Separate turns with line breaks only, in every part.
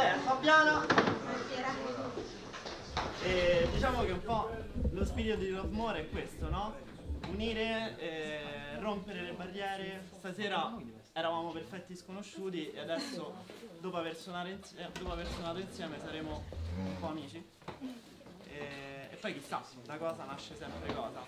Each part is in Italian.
Beh, Fabiana. E diciamo che un po' lo spirito di Love More è questo, no? Unire, eh, rompere le barriere. Stasera eravamo perfetti sconosciuti e adesso dopo aver, insieme, eh, dopo aver suonato insieme saremo un po' amici. E, e poi chissà, da cosa nasce sempre cosa.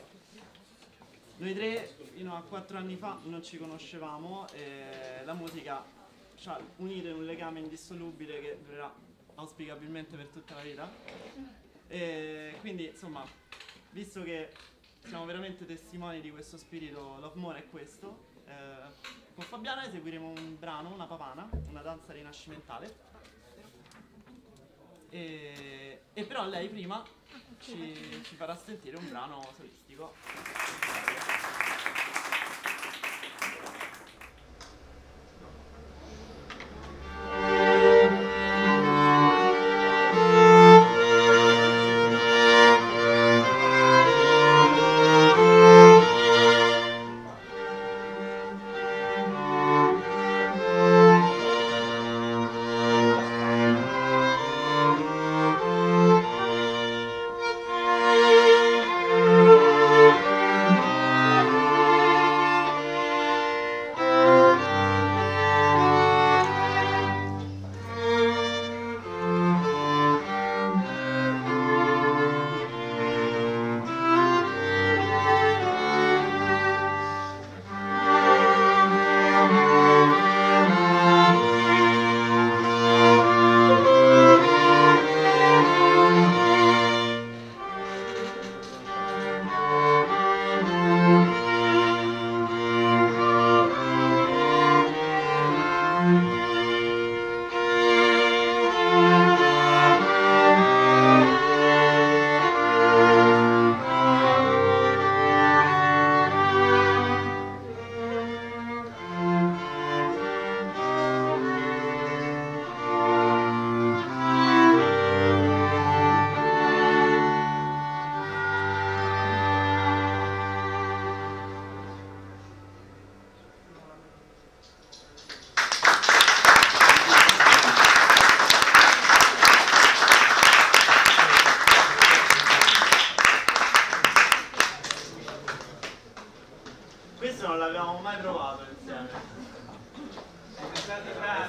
Noi tre fino a quattro anni fa non ci conoscevamo e la musica ci ha unito in un legame indissolubile che durerà auspicabilmente per tutta la vita. E quindi insomma, visto che siamo veramente testimoni di questo spirito Love More è questo, eh, con Fabiana eseguiremo un brano, una pavana, una danza rinascimentale. E, e però lei prima ci, ci farà sentire un brano solistico.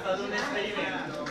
Stato un esperimento.